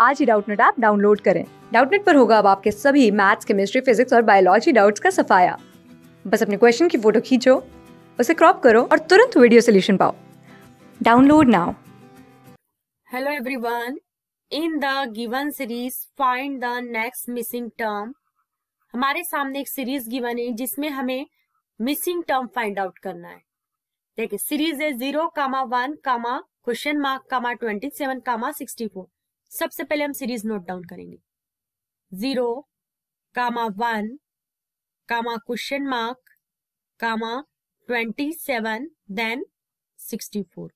आज ही Doubtnut app download करें। डाउटनेट पर होगा अब आपके सभी मैथ्स, केमिस्ट्री, फिजिक्स और बायोलॉजी डाउट्स का सफाया। बस अपने क्वेश्चन की फ़ोटो खींचो, उसे क्रॉप करो और तुरंत वीडियो सोल्यूशन पाओ। Download now. Hello everyone. In the given series, find the next missing term. हमारे सामने एक सीरीज़ गिवन है, जिसमें हमें मिसिंग टर्म फाइंड आउट करना है। देखिए सीरीज़ है zero comma one comma question mark comma twenty seven comma sixty four सबसे पहले हम सीरीज़ नोट डाउन करेंगे। Zero comma one comma question mark comma twenty seven then sixty four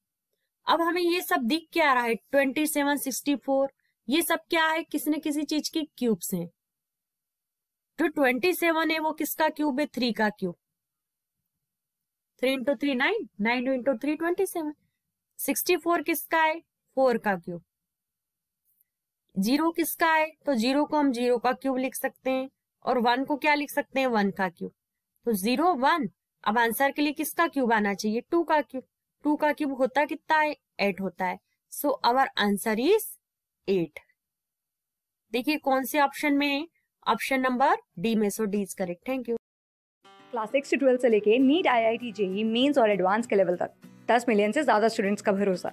अब हमें ये सब दिख क्या रहा है? ट्वेंटी सेवन सिक्सटी फोर ये सब क्या है? किसी न किसी चीज़ की क्यूब्स हैं। जो ट्वेंटी सेवन है वो किसका क्यूब है? थ्री का cube three into three nine nine into three twenty seven sixty four किसका है? फोर का क्यूब ज़ीरो किसका है? तो ज़ीरो को हम ज़ीरो का क्यूब लिख सकते हैं और वन को क्या लिख सकते हैं? वन का क्यूब। तो ज़ीरो, वन, अब आंसर के लिए किसका क्यूब आना चाहिए? टू का क्यूब। टू का क्यूब होता कितना है? एट होता है। So our answer is eight देखिए, कौन से ऑप्शन में है? ऑप्शन नंबर डी में। So D is correct thank you class six से ट्वेल्थ से लेके NEET I I T JEE mains और एडवांस के लेवल तक। दस मिलियन से ज़्यादा स्टूडेंट्स का भरोसा।